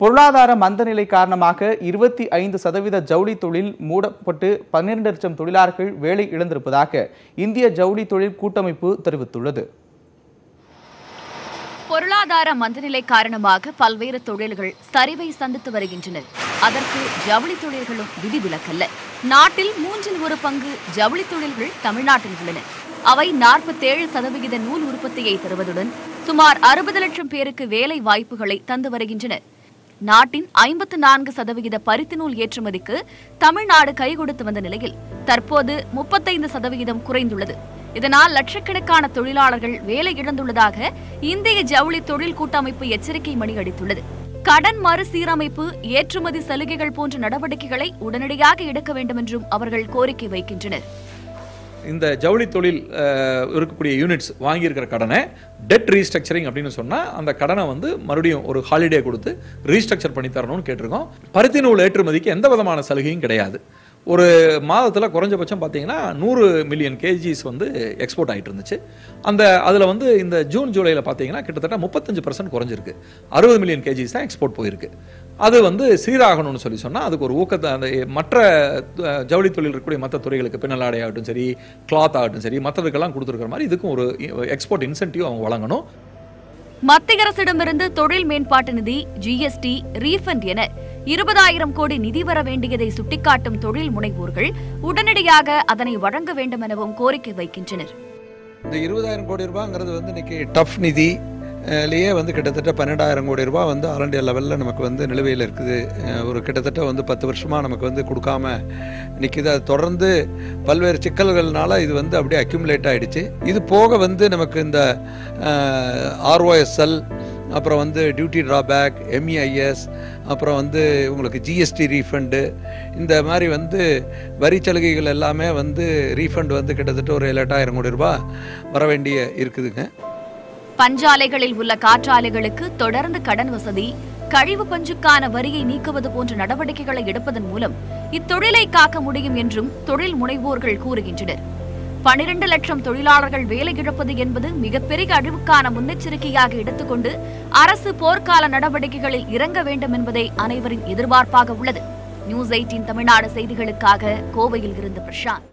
பொருளாதார மந்தநிலை காரணமாக இருபத்தி ஐந்து சதவீத ஜவுளி தொழில் மூடப்பட்டு பன்னிரண்டு லட்சம் தொழிலாளர்கள் வேலை இழந்திருப்பதாக இந்திய ஜவுளி தொழில் கூட்டமைப்பு தெரிவித்துள்ளது. பொருளாதார மந்தநிலை காரணமாக பல்வேறு தொழில்கள் சரிவை சந்தித்து வருகின்றனர் அதற்கு ஜவுளி தொழில்களும் விதிவிலக்கல்ல. நாட்டில் மூன்றில் ஒரு பங்கு ஜவுளி தொழில்கள் தமிழ்நாட்டில் உள்ளன. அவை நாற்பத்தேழு சதவிகித நூல் உற்பத்தியை தருவதுடன் சுமார் அறுபது லட்சம் பேருக்கு வேலை வாய்ப்புகளை தந்து வருகின்றனர் நாட்டின் ஐம்பத்து நான்கு சதவிகித பருத்தி நூல் ஏற்றுமதிக்கு தமிழ்நாடு கை கொடுத்து வந்த நிலையில் தற்போது முப்பத்தைந்து சதவிகிதம் குறைந்துள்ளது. இதனால் லட்சக்கணக்கான தொழிலாளர்கள் வேலை இழந்துள்ளதாக இந்திய ஜவுளி தொழில் கூட்டமைப்பு எச்சரிக்கை மணி அடித்துள்ளது கடன் மறுசீரமைப்பு ஏற்றுமதி சலுகைகள் போன்ற நடவடிக்கைகளை உடனடியாக எடுக்க வேண்டும் என்றும் அவர்கள் கோரிக்கை வைக்கின்றனர். இந்த ஜவுளி தொழில் அஹ், இருக்கக்கூடிய யூனிட்ஸ் வாங்கியிருக்கிற கடனை டெட் ரீஸ்ட்ரக்சரிங் அப்படின்னு சொன்னால் அந்த கடனை வந்து மறுபடியும் ஒரு ஹாலிடே கொடுத்து ரீஸ்ட்ரக்சர் பண்ணி தரணும்னு கேட்டிருக்கோம். பருத்தி நூல் ஏற்றுமதிக்கு எந்த விதமான சலுகையும் கிடையாது. ஒரு மாதத்தில் குறைஞ்சபட்சம் பார்த்தீங்கன்னா நூறு மில்லியன் கேஜிஸ் வந்து எக்ஸ்போர்ட் ஆகிட்டு இருந்துச்சு. அந்த அதில் வந்து இந்த ஜூன் ஜூலையில் பார்த்தீங்கன்னா கிட்டத்தட்ட முப்பத்தஞ்சு பர்சன்ட் குறைஞ்சிருக்கு. அறுபது மில்லியன் கேஜிஸ் தான் எக்ஸ்போர்ட் போயிருக்கு. அது வந்து சீராகணும்னு சொல்லி சொன்னால் அதுக்கு ஒரு ஊக்கத்தை அந்த மற்ற ஜவுளி தொழில் இருக்கக்கூடிய மற்ற துறைகளுக்கு பின்னலாடை ஆகட்டும் சரி கிளாத் ஆகட்டும் சரி மற்றதுக்கெல்லாம் கொடுத்துருக்கிற மாதிரி இதுக்கும் ஒரு எக்ஸ்போர்ட் இன்சென்டிவ் அவங்க வழங்கணும். மத்திய அரசிடமிருந்து தொழில் மேம்பாட்டு நிதி ஜிஎஸ்டி ரீஃபண்ட் என இருபதாயிரம் கோடி நிதி வர வேண்டியதை சுட்டிக்காட்டும் தொழில் முனைவோர்கள் உடனடியாக அதனை வழங்க வேண்டும் எனவும் கோரிக்கை வைக்கின்றனர். இந்த இருபதாயிரம் கோடி ரூபாங்கிறது வந்து இன்னைக்கு டஃப் நிதி லேயே வந்து கிட்டத்தட்ட பன்னெண்டாயிரம் கோடி ரூபாய் வந்து ஆல் இண்டியா லெவலில் நமக்கு வந்து நிலுவையில் இருக்குது. ஒரு கிட்டத்தட்ட வந்து பத்து வருஷமாக நமக்கு வந்து கொடுக்காம நிற்கிது அது தொடர்ந்து பல்வேறு சிக்கல்கள்னால இது வந்து அப்படியே அக்யூமுலேட் ஆகிடுச்சு இது போக வந்து நமக்கு இந்த ஆர்ஓஎஸ்எல் அப்புறம் வந்து டியூட்டி ட்ராபேக் எம்இஐஎஸ் அப்புறம் வந்து உங்களுக்கு ஜிஎஸ்டி ரீஃபண்டு இந்த மாதிரி வந்து வரி சலுகைகள் எல்லாமே வந்து ரீஃபண்ட் வந்து கிட்டத்தட்ட ஒரு ஏழு எட்டாயிரம் கோடி ரூபாய் வர வேண்டிய இருக்குதுங்க. பஞ்சாலைகளில் உள்ள காற்றாலைகளுக்கு தொடர்ந்து கடன் வசதி கழிவு பஞ்சுக்கான வரியை நீக்குவது போன்ற நடவடிக்கைகளை எடுப்பதன் மூலம் இத்தொழிலை காக்க முடியும் என்றும் தொழில் முனைவோர்கள் கூறுகின்றனர். பனிரெண்டு லட்சம் தொழிலாளர்கள் வேலை இழப்பது என்பது மிகப்பெரிய அழிவுக்கான முன்னெச்சரிக்கையாக எடுத்துக்கொண்டு அரசு போர்க்கால நடவடிக்கைகளில் இறங்க வேண்டும் என்பதே அனைவரின் எதிர்பார்ப்பாக உள்ளது. நியூஸ் எயிட்டின் தமிழ்நாடு செய்திகளுக்காக கோவையில் இருந்து பிரசாந்த்.